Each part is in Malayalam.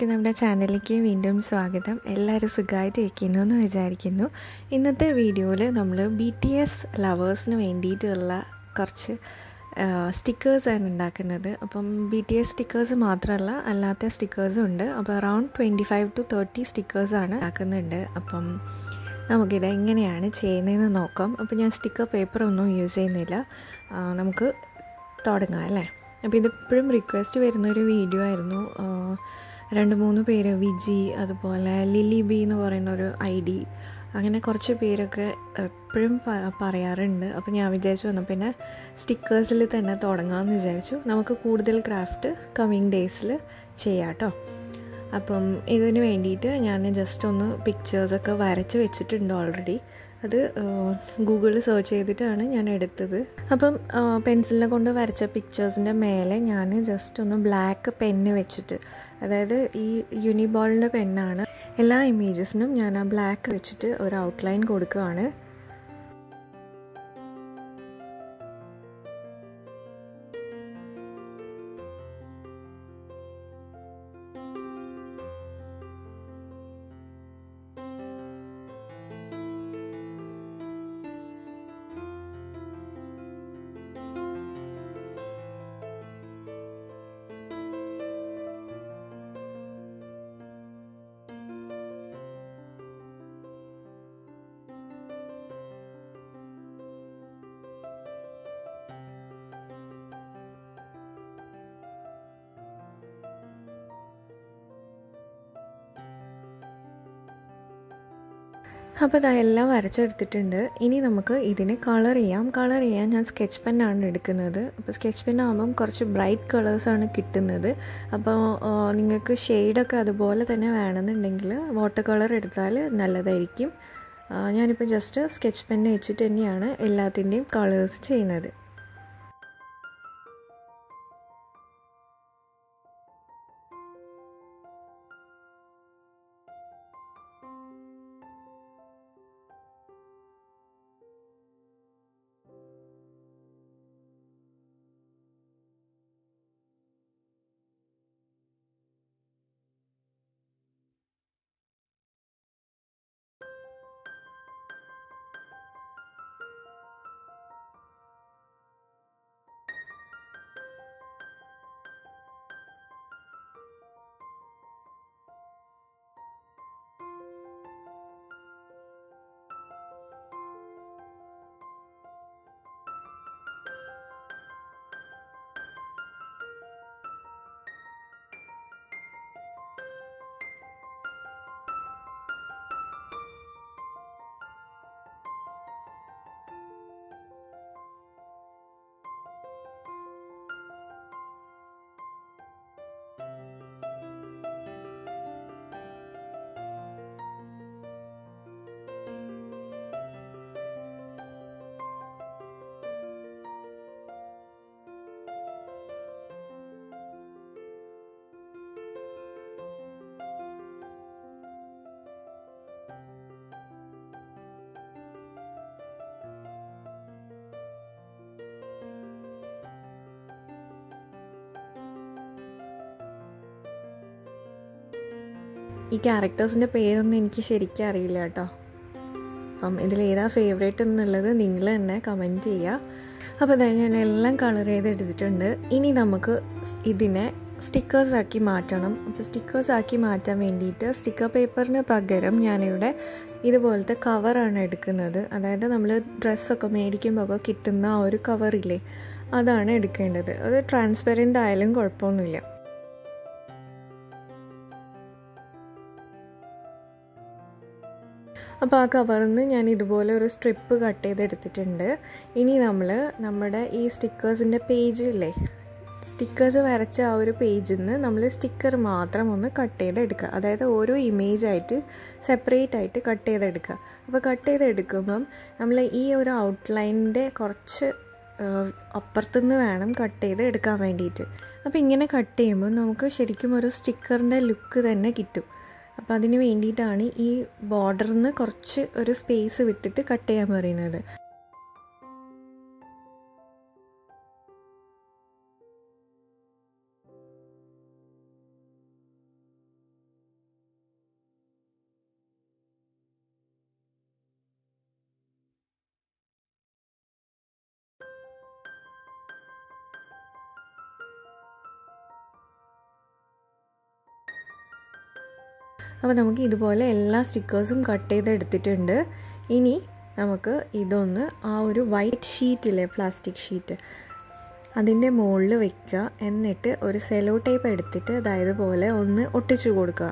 എല്ലാവർക്കും നമ്മുടെ ചാനലിലേക്ക് വീണ്ടും സ്വാഗതം. എല്ലാവരും സുഖമായിട്ടിരിക്കുന്നു എന്ന് വിചാരിക്കുന്നു. ഇന്നത്തെ വീഡിയോയിൽ നമ്മൾ ബി ടി എസ് ലവേഴ്സിന് വേണ്ടിയിട്ടുള്ള കുറച്ച് സ്റ്റിക്കേഴ്സാണ് ഉണ്ടാക്കുന്നത്. അപ്പം ബി ടി എസ് സ്റ്റിക്കേഴ്സ് മാത്രമല്ല അല്ലാത്ത സ്റ്റിക്കേഴ്സും ഉണ്ട്. അപ്പോൾ around twenty five to thirty സ്റ്റിക്കേഴ്സാണ് ഉണ്ടാക്കുന്നുണ്ട്. അപ്പം നമുക്കിത് എങ്ങനെയാണ് ചെയ്യുന്നതെന്ന് നോക്കാം. അപ്പോൾ ഞാൻ സ്റ്റിക്കർ പേപ്പർ ഒന്നും യൂസ് ചെയ്യുന്നില്ല. നമുക്ക് തുടങ്ങാം അല്ലേ? അപ്പോൾ ഇതിപ്പോഴും റിക്വസ്റ്റ് വരുന്നൊരു വീഡിയോ ആയിരുന്നു. രണ്ട് മൂന്ന് പേര് വിജി അതുപോലെ ലില്ലി ബി എന്ന് പറയുന്ന ഒരു ഐ ഡി. അങ്ങനെ കുറച്ച് പേരൊക്കെ എപ്പോഴും പറയാറുണ്ട്. അപ്പോൾ ഞാൻ വിചാരിച്ചു വന്നു പിന്നെ സ്റ്റിക്കേഴ്സിൽ തന്നെ തുടങ്ങാമെന്ന് വിചാരിച്ചു. നമുക്ക് കൂടുതൽ ക്രാഫ്റ്റ് കമ്മിങ് ഡേയ്സിൽ ചെയ്യാം കേട്ടോ അപ്പം ഇതിന് വേണ്ടിയിട്ട് ഞാൻ ജസ്റ്റ് ഒന്ന് പിക്ചേഴ്സൊക്കെ വരച്ച് വെച്ചിട്ടുണ്ട് ഓൾറെഡി അത് ഗൂഗിളിൽ സെർച്ച് ചെയ്തിട്ടാണ് ഞാൻ എടുത്തത്. അപ്പം പെൻസിലിനെ കൊണ്ട് വരച്ച പിക്ചേഴ്സിന്റെ മേലെ ഞാൻ ജസ്റ്റ് ഒന്ന് ബ്ലാക്ക് പെന്ന് വെച്ചിട്ട് അതായത് ഈ യൂണിബോളിന്റെ പെന്നാണ് എല്ലാ ഇമേജസിനും ഞാൻ ആ ബ്ലാക്ക് വെച്ചിട്ട് ഒരു ഔട്ട്ലൈൻ കൊടുക്കുകയാണ്. അപ്പോൾ ഇതെല്ലാം വരച്ചെടുത്തിട്ടുണ്ട്. ഇനി നമുക്ക് ഇതിനെ കളർ ചെയ്യാം. കളർ ചെയ്യാൻ ഞാൻ സ്കെച്ച് പെന്നാണ് എടുക്കുന്നത്. അപ്പോൾ സ്കെച്ച് പെന്നാകുമ്പം കുറച്ച് ബ്രൈറ്റ് കളേഴ്സാണ് കിട്ടുന്നത്. അപ്പോൾ നിങ്ങൾക്ക് ഷെയ്ഡൊക്കെ അതുപോലെ തന്നെ വേണമെന്നുണ്ടെങ്കിൽ വാട്ടർ കളർ എടുത്താൽ നല്ലതായിരിക്കും. ഞാനിപ്പോൾ ജസ്റ്റ് സ്കെച്ച് പെന്ന് വെച്ചിട്ട് തന്നെയാണ് എല്ലാത്തിന്റെയും കളേഴ്സ് ചെയ്യുന്നത്. ഈ ക്യാരക്ടേഴ്സിന്റെ പേരൊന്നും എനിക്ക് ശരിക്കും അറിയില്ല കേട്ടോ. അപ്പം ഇതിലേതാ ഫേവറേറ്റ് എന്നുള്ളത് നിങ്ങൾ തന്നെ കമന്റ് ചെയ്യുക അപ്പോൾ അതായത് ഞാൻ എല്ലാം കളർ ചെയ്ത് എടുത്തിട്ടുണ്ട് ഇനി നമുക്ക് ഇതിനെ സ്റ്റിക്കേഴ്സാക്കി മാറ്റണം. അപ്പോൾ സ്റ്റിക്കേഴ്സ് ആക്കി മാറ്റാൻ വേണ്ടിയിട്ട് സ്റ്റിക്കർ പേപ്പറിന് പകരം ഞാനിവിടെ ഇതുപോലത്തെ കവറാണ് എടുക്കുന്നത്. അതായത് നമ്മൾ ഡ്രസ്സൊക്കെ മേടിക്കുമ്പോൾ കിട്ടുന്ന ആ ഒരു കവറില്ലേ അതാണ് എടുക്കേണ്ടത്. അത് ട്രാൻസ്പെറന്റ് ആയാലും കുഴപ്പമൊന്നുമില്ല. അപ്പോൾ ആ കവറിൽ നിന്ന് ഞാൻ ഇതുപോലെ ഒരു സ്ട്രിപ്പ് കട്ട് ചെയ്തെടുത്തിട്ടുണ്ട്. ഇനി നമ്മൾ നമ്മുടെ ഈ സ്റ്റിക്കേഴ്സിന്റെ പേജില്ലേ സ്റ്റിക്കേഴ്സ് വരച്ച ആ ഒരു പേജിൽ നിന്ന് നമ്മൾ സ്റ്റിക്കർ മാത്രം ഒന്ന് കട്ട് ചെയ്തെടുക്കുക അതായത് ഓരോ ഇമേജ് ആയിട്ട് സെപ്പറേറ്റ് ആയിട്ട് കട്ട് ചെയ്തെടുക്കുക അപ്പോൾ കട്ട് ചെയ്തെടുക്കുമ്പം നമ്മൾ ഈ ഒരു ഔട്ട്ലൈനിന്റെ കുറച്ച് അപ്പുറത്തുനിന്ന് വേണം കട്ട് ചെയ്ത് എടുക്കാൻ വേണ്ടിയിട്ട് അപ്പോൾ ഇങ്ങനെ കട്ട് ചെയ്യുമ്പോൾ നമുക്ക് ശരിക്കും ഒരു സ്റ്റിക്കറിന്റെ ലുക്ക് തന്നെ കിട്ടും. അപ്പോൾ അതിന് വേണ്ടിയിട്ടാണ് ഈ ബോർഡറിൽ നിന്ന് കുറച്ച് ഒരു സ്പേസ് വിട്ടിട്ട് കട്ട് ചെയ്യാൻ പറയുന്നത്. അപ്പോൾ നമുക്ക് ഇതുപോലെ എല്ലാ സ്റ്റിക്കേഴ്സും കട്ട് ചെയ്ത് എടുത്തിട്ടുണ്ട് ഇനി നമുക്ക് ഇതൊന്ന് ആ ഒരു വൈറ്റ് ഷീറ്റില്ലേ പ്ലാസ്റ്റിക് ഷീറ്റ് അതിന്റെ മുകളിൽ വെക്കുക. എന്നിട്ട് ഒരു സെലോ ടേപ്പ് എടുത്തിട്ട് അതായത് പോലെ ഒന്ന് ഒട്ടിച്ചു കൊടുക്കുക.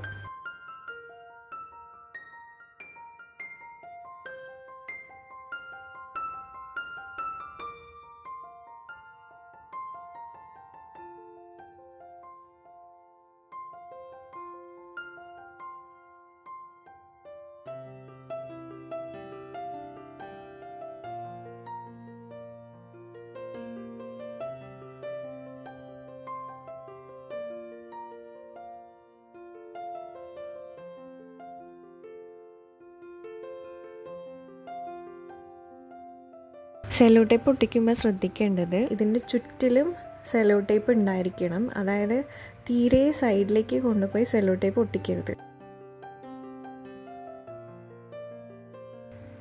സെലോ ടേപ്പ് ഒട്ടിക്കുമ്പോൾ ശ്രദ്ധിക്കേണ്ടത് ഇതിന്റെ ചുറ്റിലും സെലോ ടേപ്പ് ഉണ്ടായിരിക്കണം. അതായത് തീരെ സൈഡിലേക്ക് കൊണ്ടുപോയി സെലോ ടേപ്പ് ഒട്ടിക്കരുത്.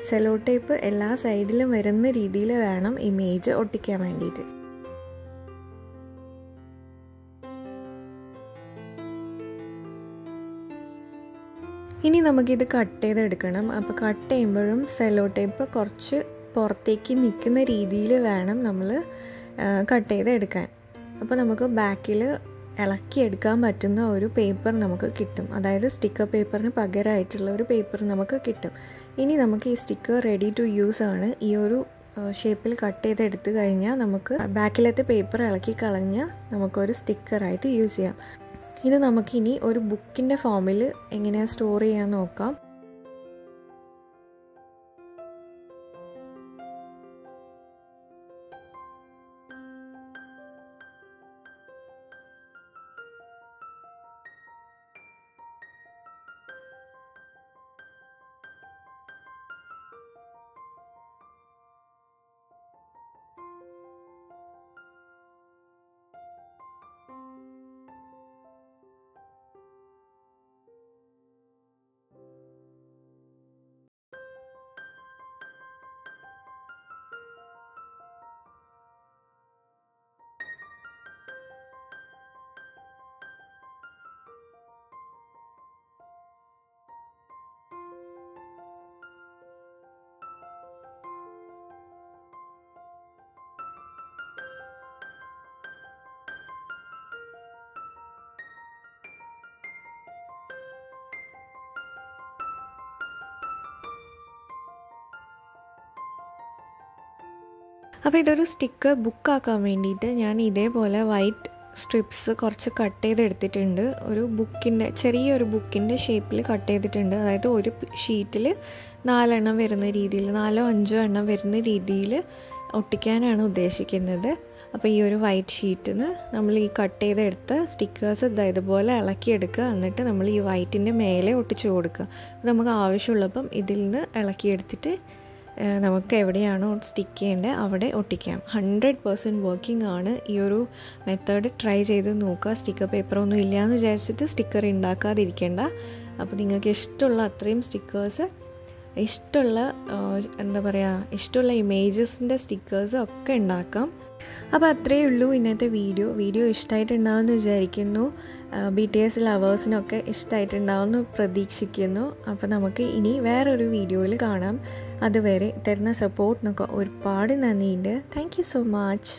സെലോ ടേപ്പ് എല്ലാ സൈഡിലും വരുന്ന രീതിയിൽ വേണം ഇമേജ് ഒട്ടിക്കാൻ വേണ്ടിയിട്ട്. ഇനി നമുക്കിത് കട്ട് ചെയ്തെടുക്കണം. അപ്പോൾ കട്ട് ചെയ്യുമ്പോഴും സെലോ ടേപ്പ് കുറച്ച് പുറത്തേക്ക് നിൽക്കുന്ന രീതിയിൽ വേണം നമ്മൾ കട്ട് ചെയ്ത് എടുക്കാൻ അപ്പോൾ നമുക്ക് ബാക്കിൽ ഇളക്കിയെടുക്കാൻ പറ്റുന്ന ഒരു പേപ്പർ നമുക്ക് കിട്ടും. അതായത് സ്റ്റിക്കർ പേപ്പറിന് പകരമായിട്ടുള്ള ഒരു പേപ്പർ നമുക്ക് കിട്ടും. ഇനി നമുക്ക് ഈ സ്റ്റിക്കർ റെഡി ടു യൂസ് ആണ് ഈ ഒരു ഷേപ്പിൽ കട്ട് ചെയ്ത് എടുത്തു കഴിഞ്ഞാൽ നമുക്ക് ബാക്കിലത്തെ പേപ്പർ ഇളക്കി കളഞ്ഞാൽ നമുക്കൊരു സ്റ്റിക്കറായിട്ട് യൂസ് ചെയ്യാം. ഇത് നമുക്കിനി ഒരു ബുക്കിന്റെ ഫോമിൽ എങ്ങനെയാണ് സ്റ്റോർ ചെയ്യാൻ നോക്കാം. അപ്പോൾ ഇതൊരു സ്റ്റിക്കർ ബുക്കാക്കാൻ വേണ്ടിയിട്ട് ഞാൻ ഇതേപോലെ വൈറ്റ് സ്ട്രിപ്സ് കുറച്ച് കട്ട് ചെയ്തെടുത്തിട്ടുണ്ട്. ഒരു ബുക്കിന്റെ ചെറിയൊരു ബുക്കിന്റെ ഷേപ്പിൽ കട്ട് ചെയ്തിട്ടുണ്ട്. അതായത് ഒരു ഷീറ്റിൽ നാലെണ്ണം വരുന്ന രീതിയിൽ നാലോ അഞ്ചോ എണ്ണം വരുന്ന രീതിയിൽ ഒട്ടിക്കാനാണ് ഉദ്ദേശിക്കുന്നത്. അപ്പോൾ ഈ ഒരു വൈറ്റ് ഷീറ്റിൽ നിന്ന് നമ്മൾ ഈ കട്ട് ചെയ്തെടുത്ത സ്റ്റിക്കേഴ്സ് ഇതുപോലെ ഇളക്കിയെടുക്കുക എന്നിട്ട് നമ്മൾ ഈ വൈറ്റിന്റെ മേലെ ഒട്ടിച്ചു കൊടുക്കുക. നമുക്ക് ആവശ്യമുള്ളപ്പം ഇതിൽ നിന്ന് ഇളക്കിയെടുത്തിട്ട് നമുക്ക് എവിടെയാണോ സ്റ്റിക്ക് ചെയ്യേണ്ടത് അവിടെ ഒട്ടിക്കാം. ഹൺഡ്രഡ് പേഴ്സന്റ് വർക്കിംഗ് ആണ്. ഈ ഒരു മെത്തേഡ് ട്രൈ ചെയ്ത് നോക്കുക. സ്റ്റിക്കർ പേപ്പറൊന്നും ഇല്ല എന്ന് വിചാരിച്ചിട്ട് സ്റ്റിക്കർ ഉണ്ടാക്കാതിരിക്കേണ്ട അപ്പോൾ നിങ്ങൾക്ക് ഇഷ്ടമുള്ള അത്രയും സ്റ്റിക്കേഴ്സ് ഇഷ്ടമുള്ള എന്താ പറയുക ഇഷ്ടമുള്ള ഇമേജസിന്റെ സ്റ്റിക്കേഴ്സ് ഒക്കെ ഉണ്ടാക്കാം അപ്പോൾ അത്രയേ ഉള്ളൂ ഇന്നത്തെ വീഡിയോ. വീഡിയോ ഇഷ്ടമായിട്ടുണ്ടാവുമെന്ന് വിചാരിക്കുന്നു. ബി ടി എസ് ലവേഴ്സിനൊക്കെ ഇഷ്ടമായിട്ടുണ്ടാവുമെന്ന് പ്രതീക്ഷിക്കുന്നു. അപ്പോൾ നമുക്ക് ഇനി വേറൊരു വീഡിയോയിൽ കാണാം. അതുവരെ തരുന്ന സപ്പോർട്ടിനൊക്കെ ഒരുപാട് നന്ദിയുണ്ട്. Thank so much